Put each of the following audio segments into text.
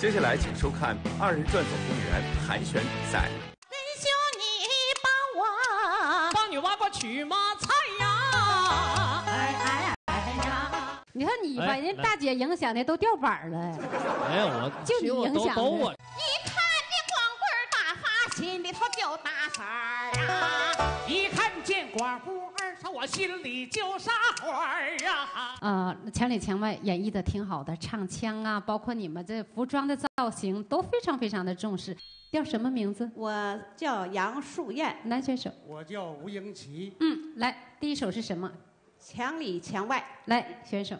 接下来，请收看二人转总动员海选比赛。仁兄，你帮我帮你挖过曲马菜呀！哎哎哎呀！你看你把哎人大姐影响的都掉板儿了。哎呀，我就你影响的都我一看见光棍儿大发，心里头就打色儿啊！一看见寡妇我心里就撒欢儿啊！呃，墙里墙外演绎的挺好的，唱腔啊，包括你们这服装的造型都非常非常的重视。叫什么名字？我叫杨树燕，男选手。我叫吴英奇，嗯，来，第一首是什么？墙里墙外。来，选手。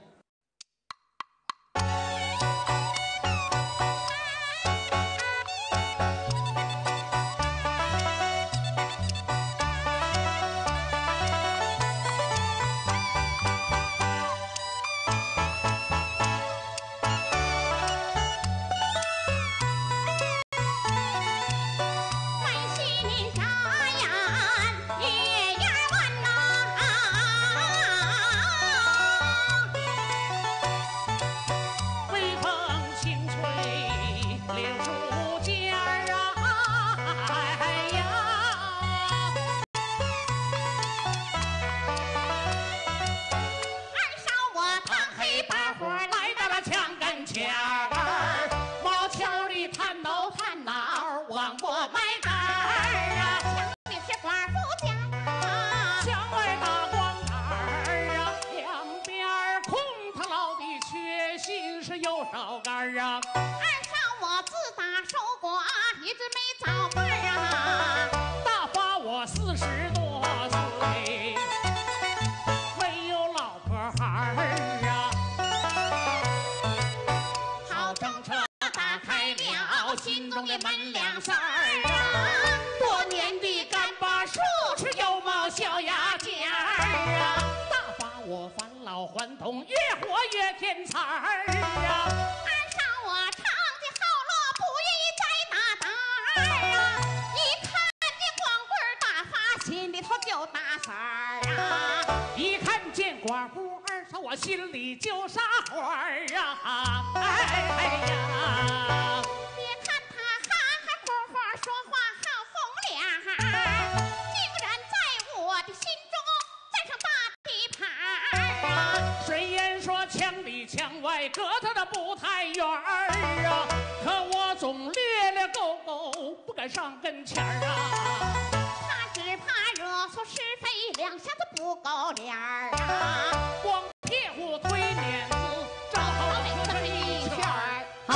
不敢上跟前儿啊。他只怕惹出是非，两下子不够脸儿啊！光屁股推碾子，正好每个一圈儿。好，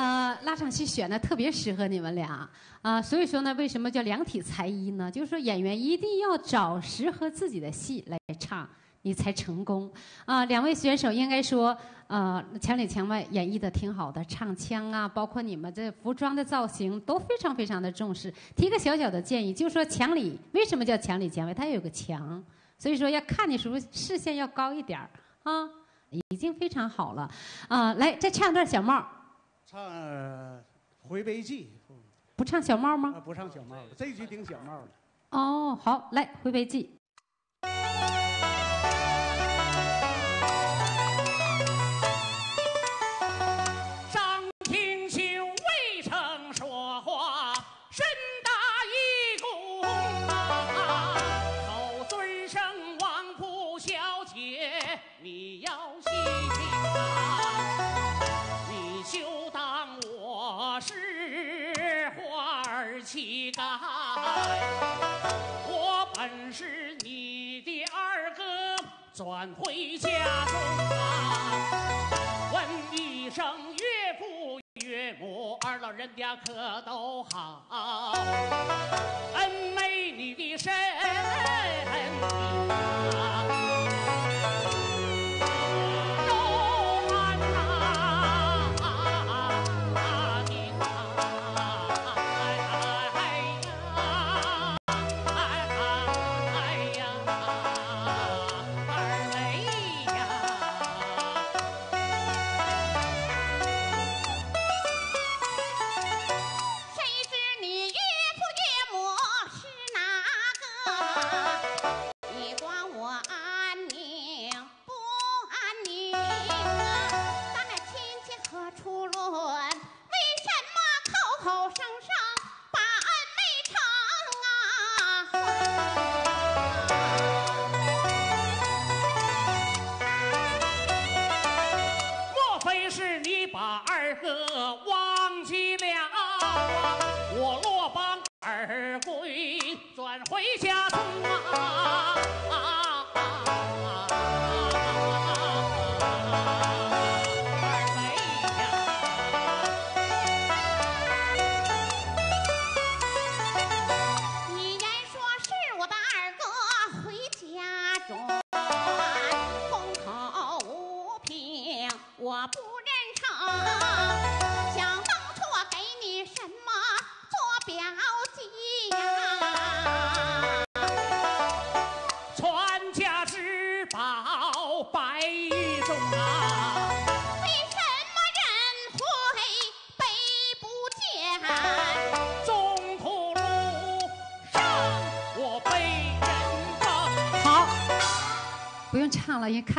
呃，拉场戏选的特别适合你们俩啊、所以说呢，为什么叫量体裁衣呢？就是说演员一定要找适合自己的戏来唱，你才成功啊、两位选手应该说，呃，墙里墙外演绎的挺好的，唱腔啊，包括你们这服装的造型都非常非常的重视。提个小小的建议，就是说墙里为什么叫墙里墙外？它有个墙，所以说要看的时候视线要高一点儿啊。已经非常好了啊、来再唱段小帽。唱呃《回杯记不唱小帽》啊，吗？不唱小帽了，这句顶小帽了。哦，好，来回杯记。转回家中啊！问一声岳父岳母，二老人家可都好？恩妹你的身体啊，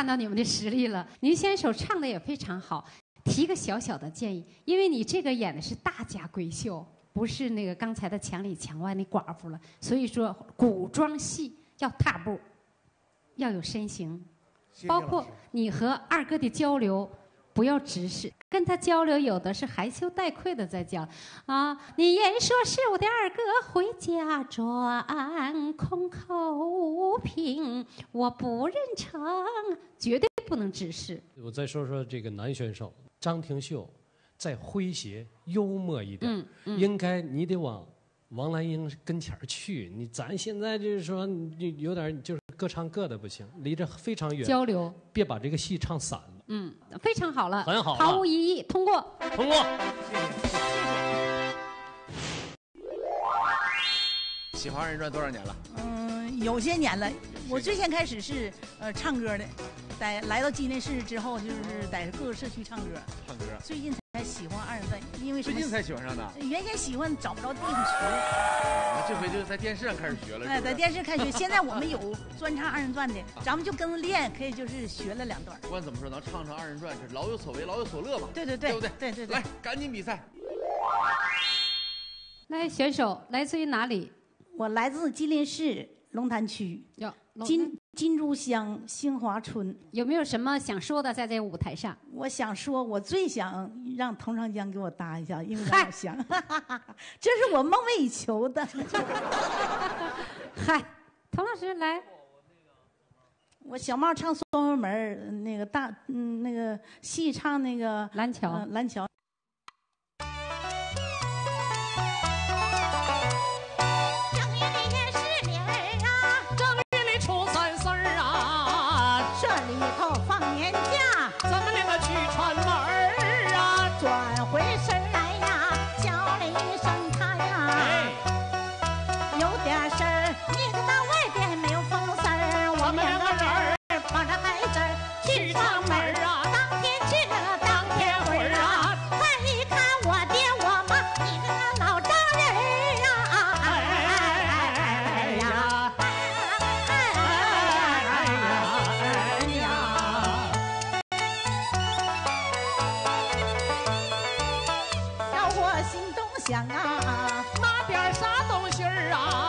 看到你们的实力了。您先手唱的也非常好，提个小小的建议，因为你这个演的是大家闺秀，不是那个刚才的墙里墙外那寡妇了，所以说古装戏要踏步，要有身形，包括你和二哥的交流。不要直视，跟他交流，有的是含羞带愧的在讲啊。你言说是我的二哥回家转，空口无凭，我不认成，绝对不能直视。我再说说这个男选手张廷秀，再诙谐幽默一点，嗯嗯应该你得往王兰英跟前儿去。你咱现在就是说，你有点就是各唱各的不行，离着非常远，交流，别把这个戏唱散了。嗯，非常好了，很好毫无异议，通过。通过。喜欢二人转多少年了？嗯，有些年了。我最先开始是呃唱歌的，在来到吉林市之后，就是在各个社区唱歌。唱歌。最近才喜欢二人转，因为最近才喜欢上的，原先喜欢找不着地方学，那这回就是在电视上开始学了。哎，在电视开始学。现在我们有专唱二人转的，咱们就跟着练，可以就是学了两段。不管怎么说，能唱唱二人转，是老有所为，老有所乐嘛。对对对，对不对？对对对来，赶紧比赛。来，选手来自于哪里？我来自吉林市龙潭区有金金珠乡兴华村。有没有什么想说的，在这个舞台上？我想说，我最想让佟长江给我搭一下，因为咱俩像，这是我梦寐以求的。嗨，佟老师来，我小帽唱双门那个大嗯那个戏唱那个蓝桥呃蓝桥。想啊，拿点啥东西儿啊？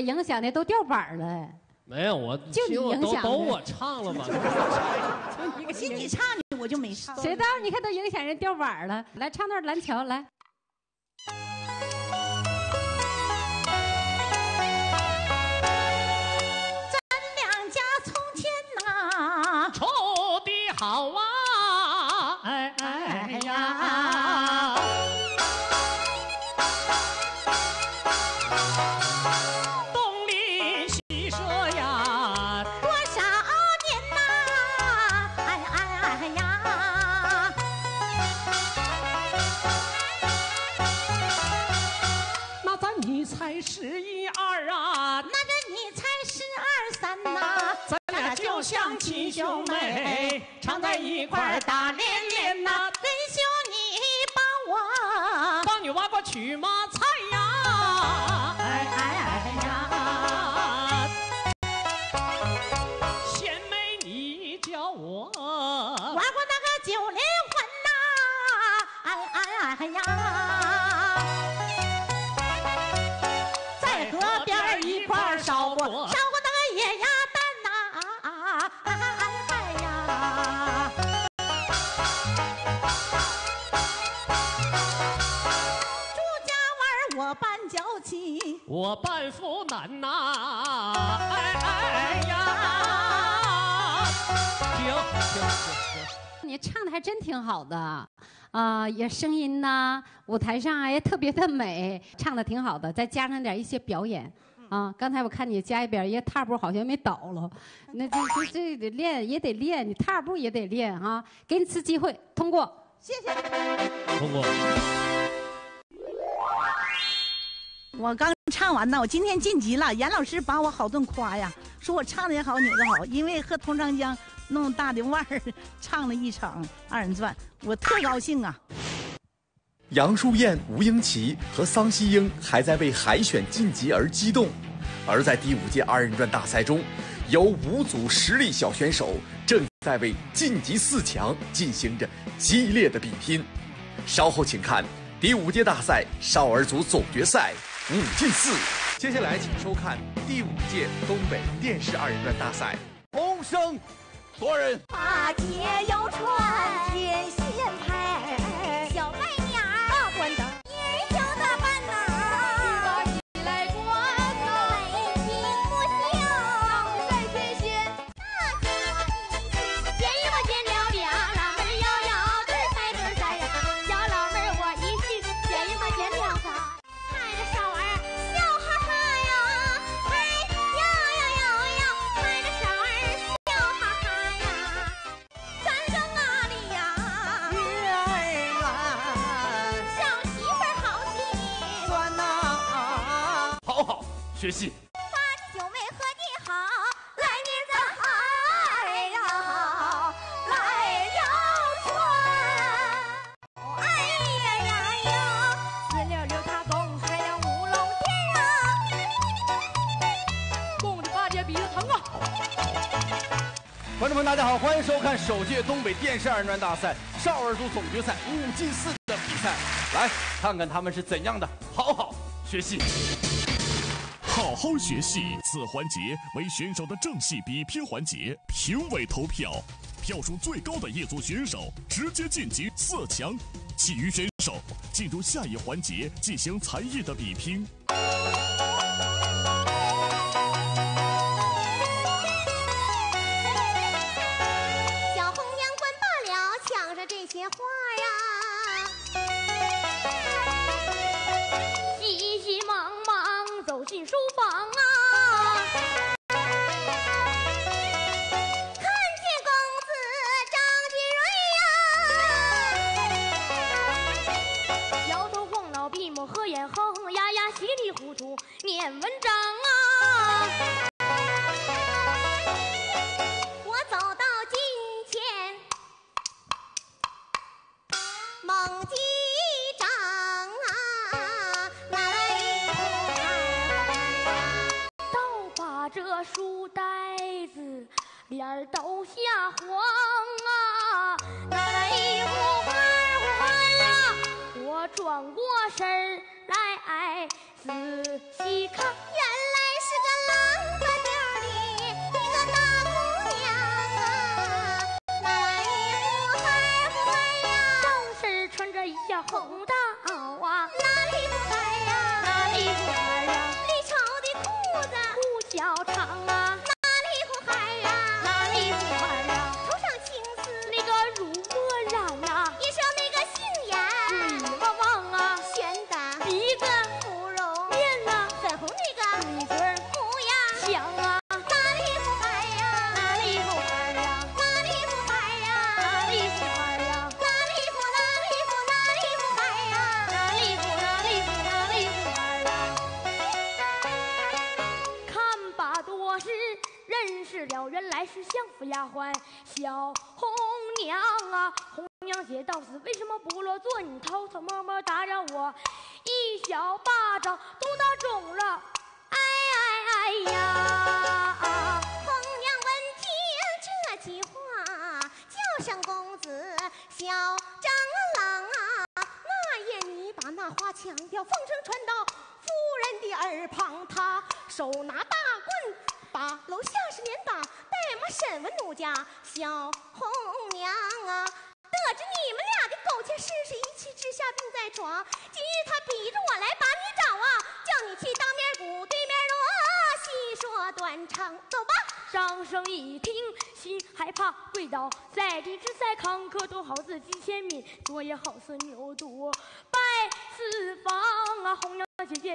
影响的都掉板儿了。没有我，就你行我都影响的都我唱了吧？我信你唱的我就没唱。谁道你看都影响人掉板儿了？来唱段蓝桥来。像亲兄妹，常在一块儿打连连呐。真兄你帮我帮你去马菜呀，我半夫难呐，哎哎呀，停停停停！你唱的还真挺好的，啊、也声音呐、舞台上啊也特别的美，唱的挺好的，再加上点一些表演。啊，刚才我看你加一边，也踏步好像没倒了，那这这这得练也得练，你踏步也得练啊。给你次机会，通过。谢谢。通过。我刚唱完呢，我今天晋级了，严老师把我好顿夸呀，说我唱的也好，扭的好，因为和佟长江弄大的腕儿唱了一场二人转，我特高兴啊。杨树燕、吴英奇和桑希英还在为海选晋级而激动，而在第五届二人转大赛中，有五组实力小选手正在为晋级四强进行着激烈的比拼。稍后请看第五届大赛少儿组总决赛五进四。接下来请收看第五届东北电视二人转大赛。同生，多人。八戒要穿天线学习。八九妹和你好，来年咱还要来要穿，哎呀呀呀，四六六他总开了五龙天啊，蹦的八戒鼻子疼啊！观众们，大家好，欢迎收看首届东北电视二人转大赛少儿组总决赛五进四的比赛，来看看他们是怎样的好好学习。好好学习，此环节为选手的正戏比拼环节，评委投票，票数最高的一组选手直接晋级四强，其余选手进入下一环节进行才艺的比拼。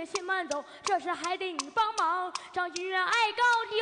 心慢走，这事还得你帮忙。张君元爱告你。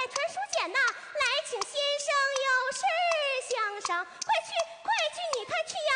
在传书简呐，来请先生有事相商，快去快去，你快去呀，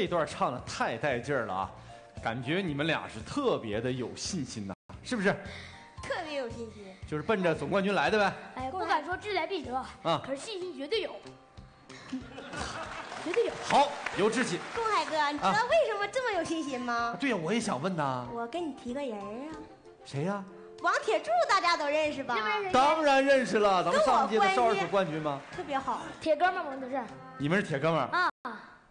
这段唱的太带劲儿了啊！感觉你们俩是特别的有信心呐、是不是？特别有信心。就是奔着总冠军来的呗。哎，不敢说志在必得啊可是信心绝对有，绝对有。好，有志气。东海哥，你知道啊为什么这么有信心吗？对呀，我也想问呐，我跟你提个人儿啊，谁呀？王铁柱大家都认识吧？认不认识当然认识了，咱们上届的少儿组冠军吗？特别好。铁哥们儿，我们都是你们是铁哥们儿啊。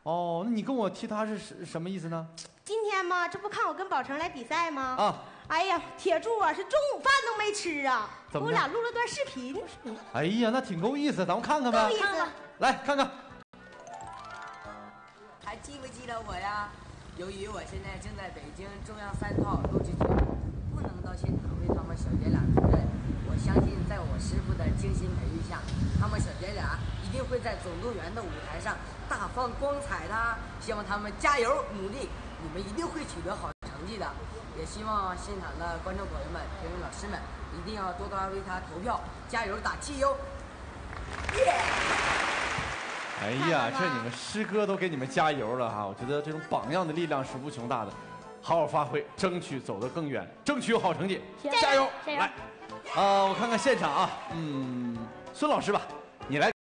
哦，那你跟我提他是什什么意思呢？今天嘛，这不看我跟宝成来比赛吗？啊，哎呀，铁柱啊，是中午饭都没吃啊，给怎么我俩录了段视频，哎呀，那挺够意思，咱们看看呗够意。思。来看看，还记不记得我呀？由于我现在正在北京中央三套录制节目，不能到现场为他们小姐俩助阵。我相信，在我师傅的精心培育下，他们小姐俩一定会在总动员的舞台上大放光彩的。希望他们加油努力，你们一定会取得好成绩的。也希望现场的观众朋友们、评委老师们一定要多多为他投票，加油打气哟！哎呀，这你们师哥都给你们加油了哈！我觉得这种榜样的力量是无穷大的，好好发挥，争取走得更远，争取有好成绩，加油！加油来，啊、我看看现场啊，嗯，孙老师吧，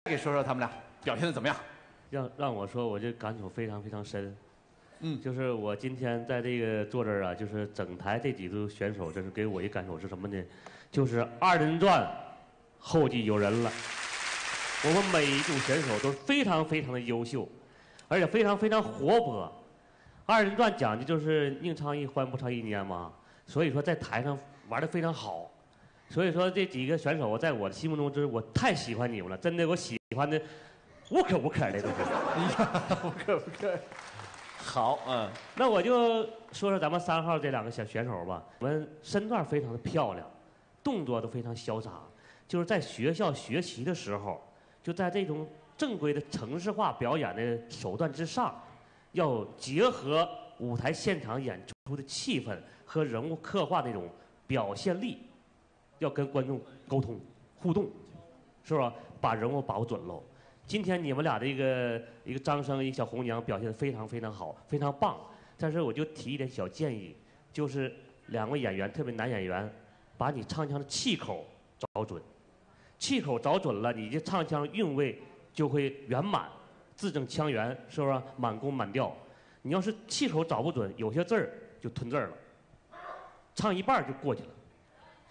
给说说他们俩表现的怎么样？让让我说，我这感触非常非常深。嗯，就是我今天在这个坐这儿啊，就是整台这几组选手，这是给我一感受是什么呢？就是二人转后继有人了。我们每一组选手都非常非常的优秀，而且非常非常活泼。二人转讲的就是宁唱一欢不唱一年嘛，所以说在台上玩的非常好。所以说这几个选手，在我的心目中，就是我太喜欢你们了，真的我喜欢的无可无可的都是。哎呀，不可无可。好，嗯，那我就说说咱们三号这两个小选手吧。我们身段非常的漂亮，动作都非常潇洒。就是在学校学习的时候，就在这种正规的城市化表演的手段之上，要结合舞台现场演出的气氛和人物刻画那种表现力，要跟观众沟通互动，是吧？把人物把握准喽。今天你们俩的一个一个张生，一个小红娘表现的非常非常好，非常棒。但是我就提一点小建议，就是两位演员，特别男演员，把你唱腔的气口找准，气口找准了，你这唱腔韵味就会圆满，字正腔圆，是不是？满弓满调。你要是气口找不准，有些字儿就吞字儿了，唱一半就过去了。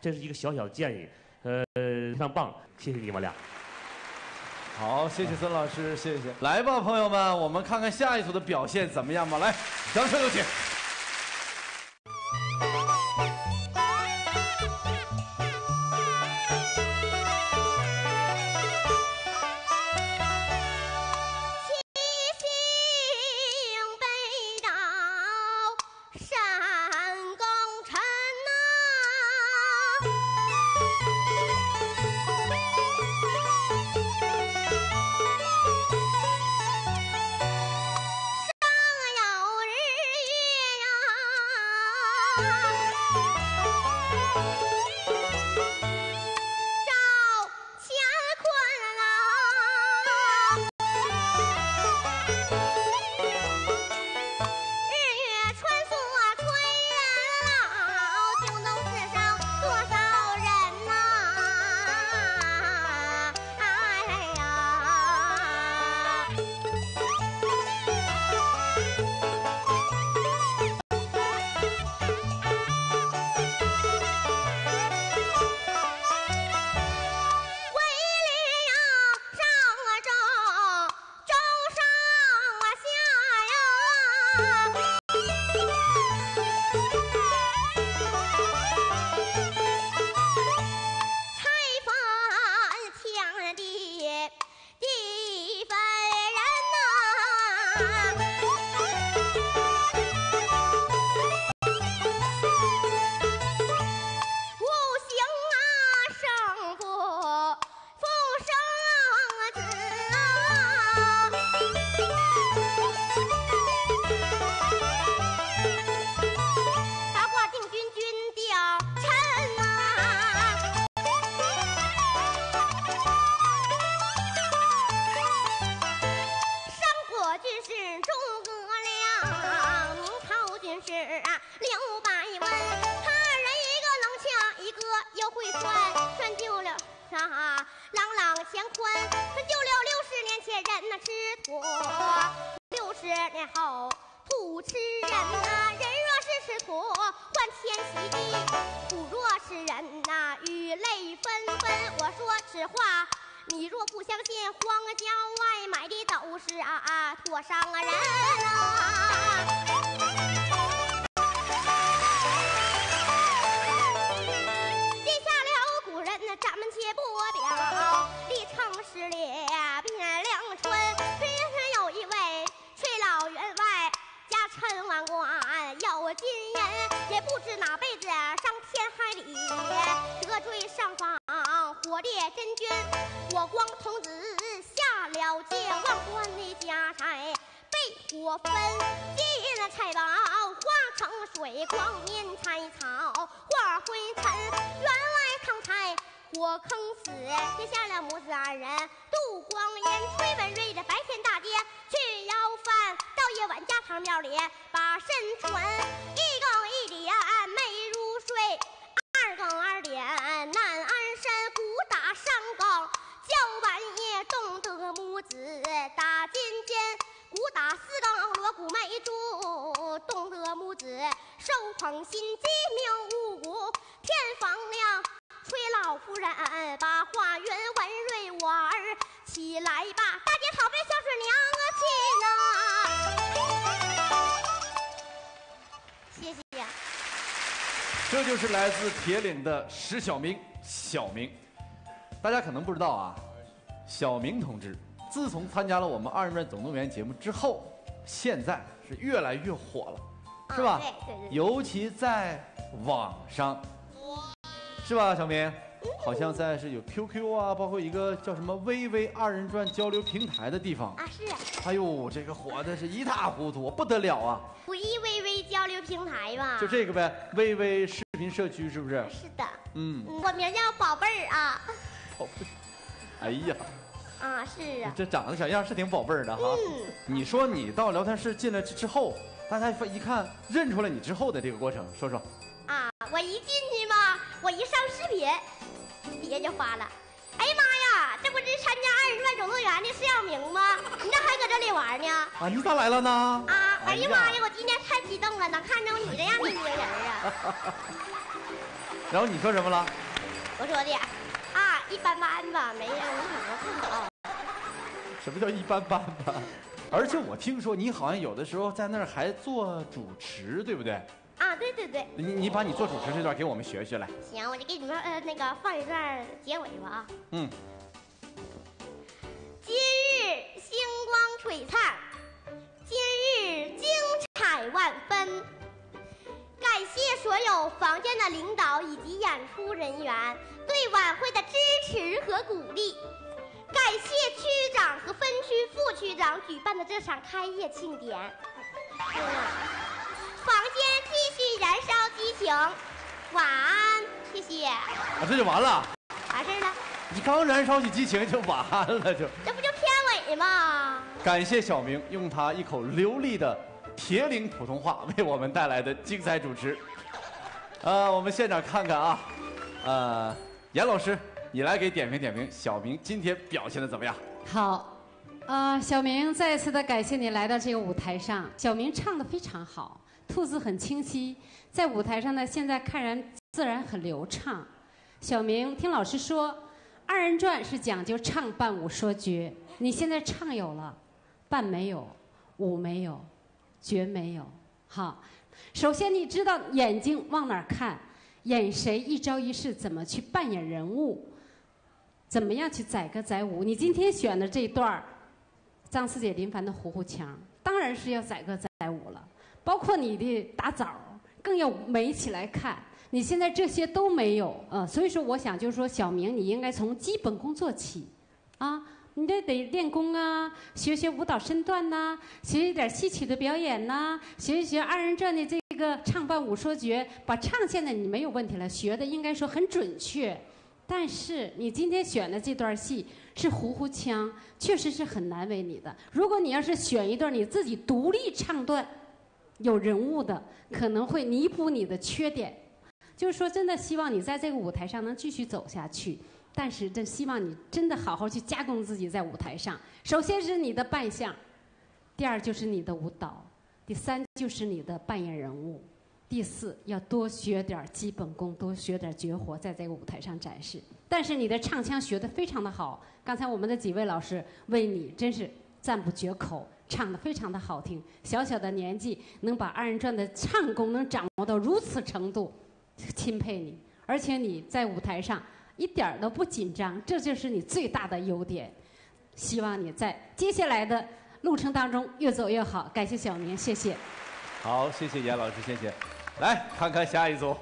这是一个小小的建议，呃，非常棒，谢谢你们俩。好，谢谢孙老师，谢谢。来吧，朋友们，我们看看下一组的表现怎么样吧。来，掌声有请。我分，进了财宝化成水，光面柴草化灰尘，员外康财。火坑死，接下了母子二人度光阴。崔文瑞的白天大街去要饭，到夜晚家堂庙里把身穿。一更一点没入睡，二更二点难安身。鼓打上更，叫半夜冻得母子打尖尖。鼓打四更锣鼓没住，动得母子手捧心鸡鸣五谷天放亮。崔老夫人把话云文瑞我儿起来吧，大姐好别孝顺娘啊亲啊！谢谢。这就是来自铁岭的石小明，小明。大家可能不知道啊，小明同志自从参加了我们二人转总动员节目之后，现在是越来越火了，是吧？啊对对对尤其在网上，是吧，小明？好像在是有 QQ 啊，包括一个叫什么“微微二人转”交流平台的地方。啊，是啊，哎呦，这个火的是一塌糊涂，不得了啊！不一微微交流平台吧？就这个呗，微微视频社区是不是？是的，嗯，嗯我名叫宝贝儿啊。宝贝。哎呀，啊，是啊，这长得小样是挺宝贝儿的哈。嗯你说你到聊天室进来之之后，大家一看认出来你之后的这个过程，说说。啊，我一进去嘛，我一上视频，底下就发了。哎呀妈呀，这不是参加二人转总动员的释小明吗？你咋还搁这里玩呢？啊，你咋来了呢？啊，哎呀妈哎呀，我今天太激动了，能看着你这样的一个人啊！然后你说什么了？我说的啊，一般般吧，没有什么不好。什么叫一般般吧？而且我听说你好像有的时候在那儿还做主持，对不对？啊，对对对，你你把你做主持这段给我们学学来。行，我就给你们呃那个放一段结尾吧啊。嗯，今日星光璀璨，今日精彩万分。感谢所有房间的领导以及演出人员对晚会的支持和鼓励。感谢区长和分区副区长举办的这场开业庆典。嗯房间继续燃烧激情，晚安，谢谢。啊，这就完了。完事儿了，你刚燃烧起激情就晚安了，就。这不就片尾吗？感谢小明用他一口流利的铁岭普通话为我们带来的精彩主持。呃，我们现场看看啊，呃，严老师，你来给点评点评小明今天表现的怎么样？好，呃，小明再次的感谢你来到这个舞台上。小明唱的非常好，吐字很清晰，在舞台上呢，现在看人自然很流畅。小明，听老师说，二人转是讲究唱伴舞说绝，你现在唱有了，伴没有，舞没有，绝没有。好，首先你知道眼睛往哪儿看，演谁一招一式怎么去扮演人物。怎么样去载歌载舞？你今天选的这一段儿张四姐、林凡的《虎虎墙》，然是要载歌载舞了，包括你的打枣，更要美起来看。你现在这些都没有，呃，所以说我想就是说，小明你应该从基本功做起，啊，你这得练功啊，学学舞蹈身段呐、学一点戏曲的表演呐、学一学二人转的这个唱伴舞说绝，把唱现在你没有问题了，学的应该说很准确。但是你今天选的这段戏是胡胡腔，确实是很难为你的。如果你要是选一段你自己独立唱段，有人物的，可能会弥补你的缺点。就是说，真的希望你在这个舞台上能继续走下去。但是，真希望你真的好好去加工自己在舞台上。首先是你的扮相，第二就是你的舞蹈，第三就是你的扮演人物，第四要多学点基本功，多学点绝活，在这个舞台上展示。但是你的唱腔学得非常的好，刚才我们的几位老师为你真是赞不绝口，唱得非常的好听。小小的年纪能把二人转的唱功能掌握到如此程度，钦佩你。而且你在舞台上一点都不紧张，这就是你最大的优点。希望你在接下来的路程当中越走越好。感谢小明，谢谢。好，谢谢严老师，谢谢。来看看下一组，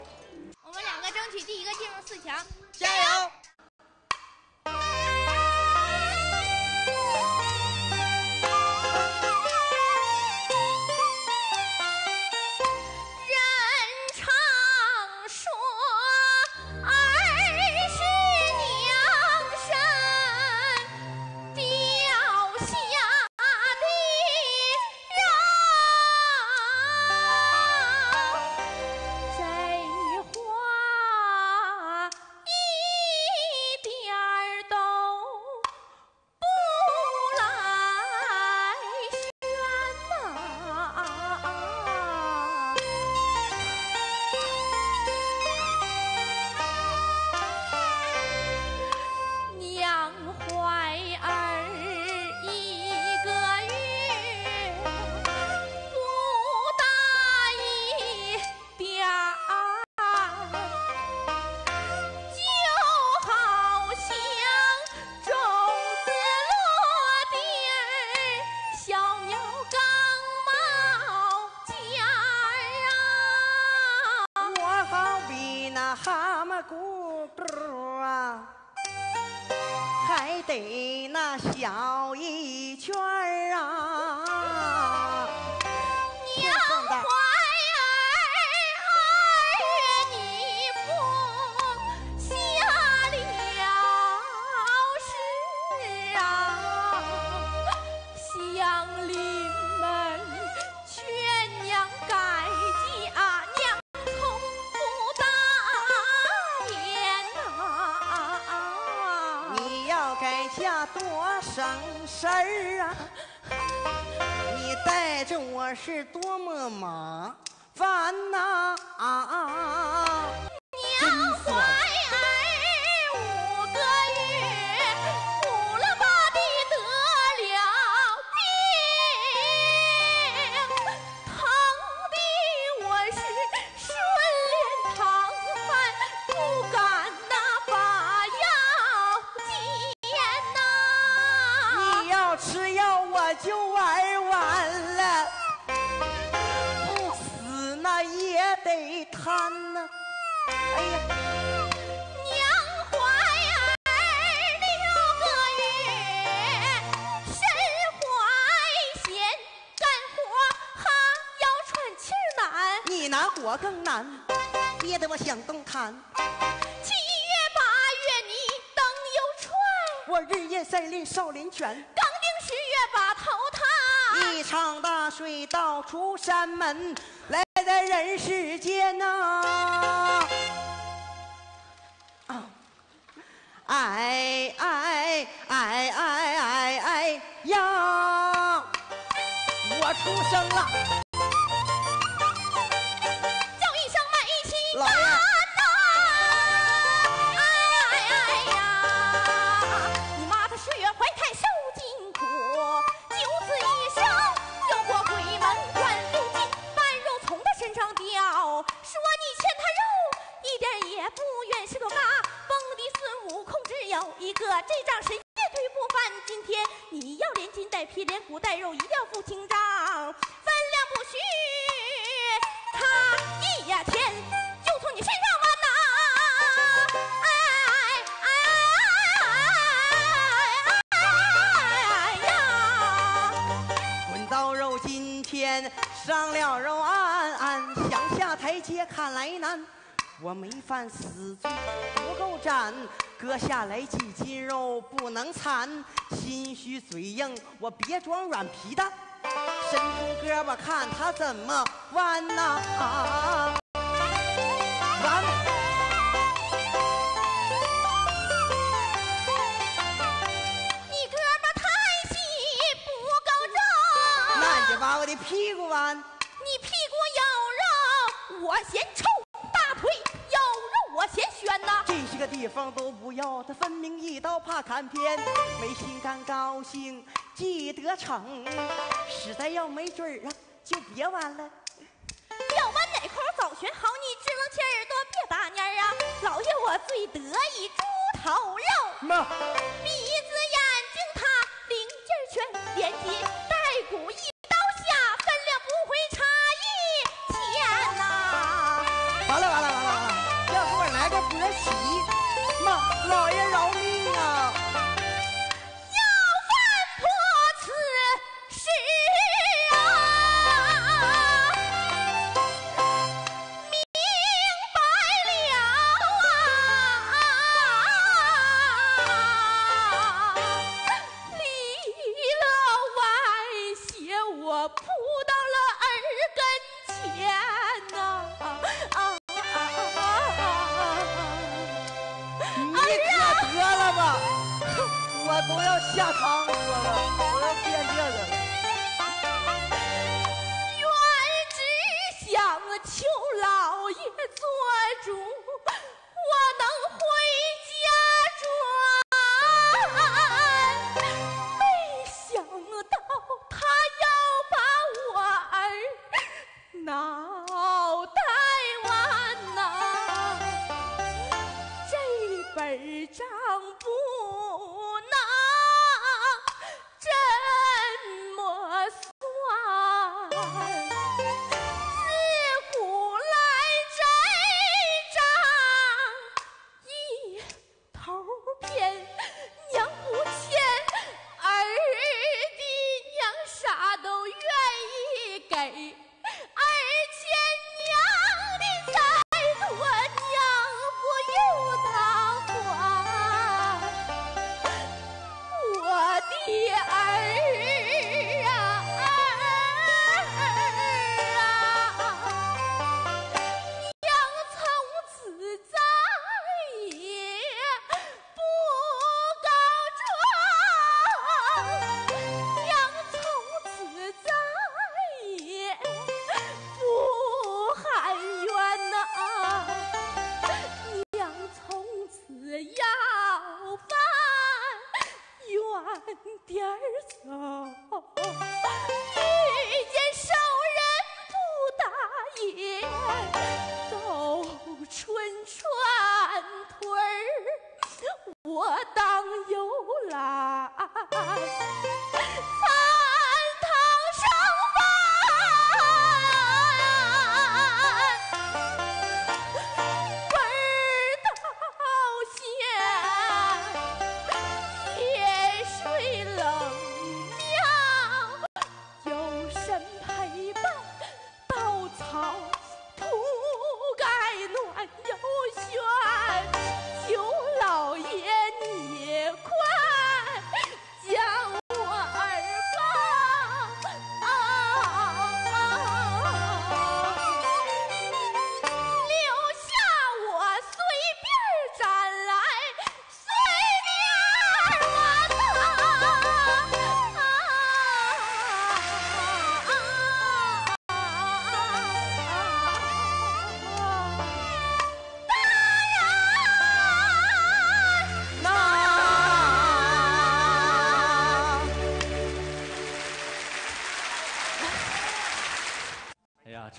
那事儿啊！你带着我是多么麻烦呐！啊！你拿活更难，憋得我想动弹。七月八月你等又踹，我日夜在练少林拳，刚定十月把头抬。一场大水倒出山门，来在人世间呐、啊！哎哎哎哎哎哎呀！我出生了，皮连骨带肉，一定要付清账，分量不虚。他一呀天，就从你身上完呐！哎哎哎哎哎呀！滚刀肉今天上了肉案，想下台阶看来难。我没犯死罪，不够斩，割下来几斤肉不能残。心虚嘴硬，我别装软皮蛋，伸出胳膊看他怎么弯呐、完了。你胳膊太细不够肉，那你就把我的屁股弯。你屁股有肉，我嫌臭；地方都不要，他分明一刀怕砍偏。没心肝高兴，记得逞。实在要没准儿啊，就别弯了。要弯哪块早选好，你支棱起耳朵别打蔫儿啊！老爷我最得意猪头肉，鼻子我都要下汤锅了，我要变这个了。原只想求老爷做主，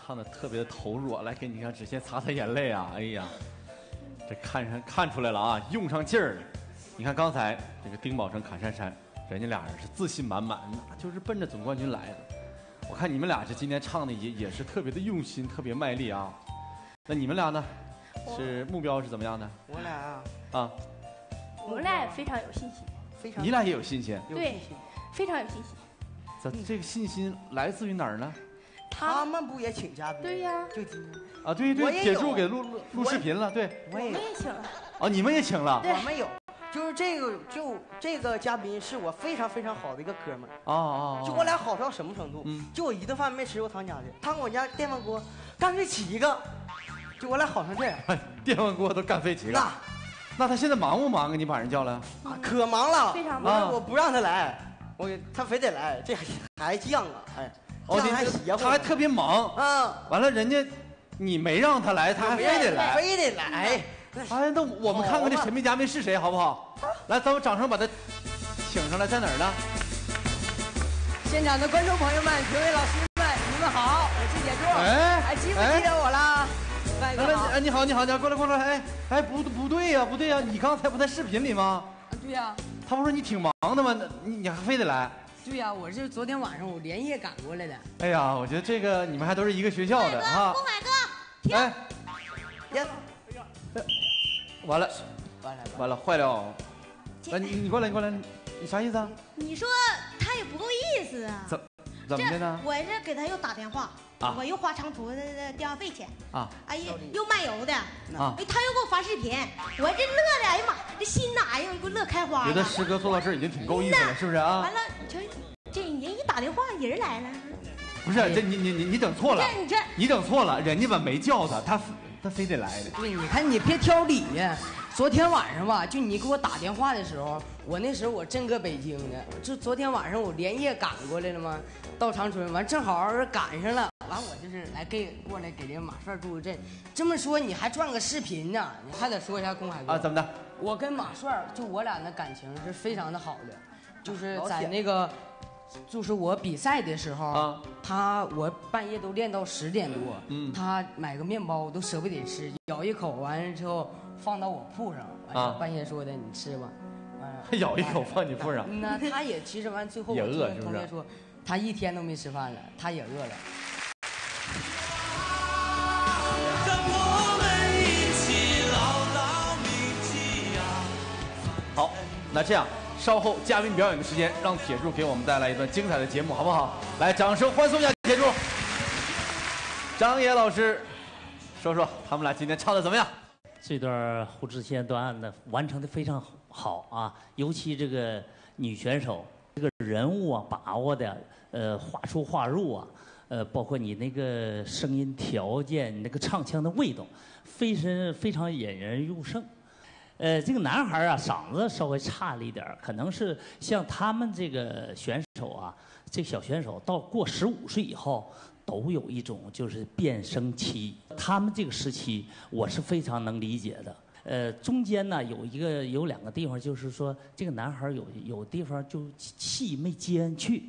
唱的特别的投入啊！来，给你看，只先擦擦眼泪啊！哎呀，这看上看出来了啊，用上劲儿了。你看刚才这个丁宝成、卡珊珊，人家俩人是自信满满，那就是奔着总冠军来的。我看你们俩这今天唱的也也是特别的用心，特别卖力啊。那你们俩呢？是目标是怎么样的？我俩啊，啊，我们俩也非常有信心，非常你俩也有信心，对，非常有信心。咱这个信心来自于哪儿呢？他们不也请嘉宾？对呀，就今天啊，对对，铁柱给录录录视频了，对。我也有。请了。啊，你们也请了。我们有，就是这个，就这个嘉宾是我非常非常好的一个哥们儿。啊啊。就我俩好到什么程度？嗯。就我一顿饭没吃过他们家的，他跟我家电饭锅干废七个，就我俩好成这样。电饭锅都干废几个。那那他现在忙不忙啊？你把人叫来。啊，可忙了，非常忙我我不让他来，我给他非得来，这还还犟啊，哎，哦，他还特别忙。嗯，完了，人家你没让他来，他还非得来。非得来。哎，那我们看看这神秘嘉宾是谁，好不好？来，咱们掌声把他请上来，在哪儿呢？现场的观众朋友们、评委老师们，你们好，我是铁柱。哎还记不记得我啦？大来哥好。来，你好，你好，你好，过来，过来，哎哎，不不对呀，不对呀，你刚才不在视频里吗？对呀、他不说你挺忙的吗？你你还非得来？对呀、我是昨天晚上我连夜赶过来的。哎呀，我觉得这个你们还都是一个学校的哈。东海哥，哎，呀，完了，完了，完了，坏了。哎，你你过来，你过来，你啥意思啊？你说他也不够意思啊。怎怎么的呢？我这给他又打电话，啊。我又花长途的电话费钱，啊。哎呀，又漫游的，啊。哎，他又给我发视频，我这乐的，哎呀妈，这心呐，哎呀，给我乐开花了。觉得师哥做到这儿已经挺够意思了，是不是啊？完？了，你瞅这人一打电话，人来了，不是，这你你你你整错了。这，你这。你整错了，人家吧没叫他，他他非得来的。对，你看你别挑理呀。昨天晚上吧，就你给我打电话的时候，我那时候我正搁北京呢，就昨天晚上我连夜赶过来了嘛，到长春，完正好是赶上了，完我就是来给过来给这马帅助个阵。这么说你还转个视频呢？你还得说一下公海哥啊，怎么的？我跟马帅就我俩的感情是非常的好的，就是在那个，就是我比赛的时候，啊他我半夜都练到十点多，嗯他买个面包我都舍不得吃，咬一口完了之后放到我铺上，完了啊半夜说的你吃吧，完了 咬一口放你铺上那，他也其实完最后也我饿是不是听同学说，他一天都没吃饭了，他也饿了。那这样，稍后嘉宾表演的时间，让铁柱给我们带来一段精彩的节目，好不好？来，掌声欢送一下铁柱。张野老师，说说他们俩今天唱的怎么样？这段胡志先断案呢，完成的非常好啊，尤其这个女选手这个人物啊把握的，呃，话出话入啊，呃，包括你那个声音条件，你那个唱腔的味道，非常非常引人入胜。呃，这个男孩啊，嗓子稍微差了一点可能是像他们这个选手啊，这小选手到过十五岁以后，都有一种就是变声期。他们这个时期，我是非常能理解的。呃，中间呢有一个有两个地方，就是说这个男孩有有地方就气没接上去，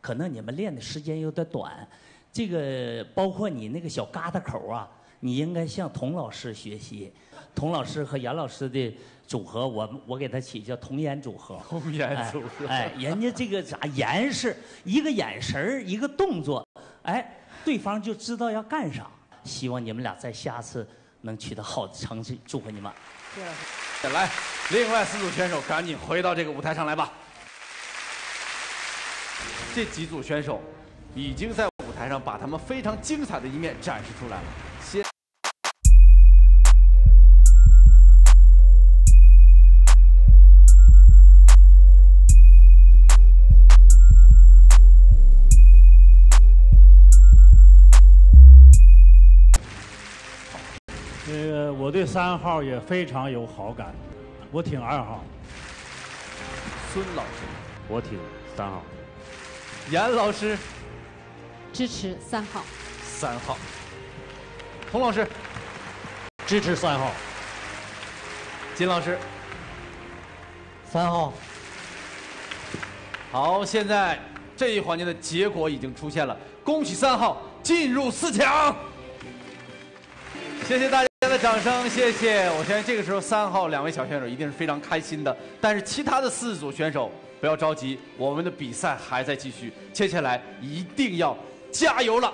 可能你们练的时间有点短。这个包括你那个小疙瘩口啊，你应该向童老师学习。童老师和严老师的组合，我我给他起叫童颜组合。童颜组合哎，哎人家这个啥严是一个眼神儿一个动作，哎，对方就知道要干啥。希望你们俩在下次能取得好的成绩，祝贺你们。谢谢老师来，另外四组选手赶紧回到这个舞台上来吧。这几组选手已经在舞台上把他们非常精彩的一面展示出来了。我对三号也非常有好感，我挺二号。孙老师，我挺三号。严老师，支持三号。三号。童老师，支持三号。金老师，三号。好，现在这一环节的结果已经出现了，恭喜三号进入四强。谢谢大家的掌声，谢谢。我相信这个时候三号两位小选手一定是非常开心的，但是其他的四组选手不要着急，我们的比赛还在继续，接下来一定要加油了，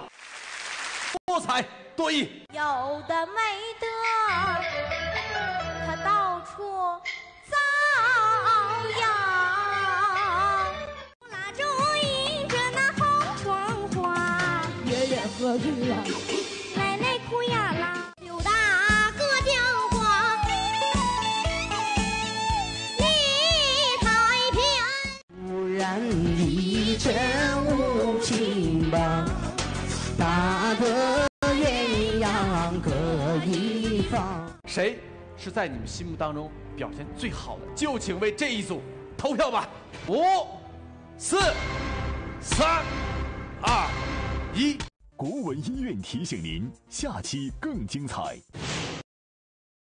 多才多艺。有的没的，他到处各一方。谁是在你们心目当中表现最好的？就请为这一组投票吧！五、四、三、二、一。国文医院提醒您，下期更精彩。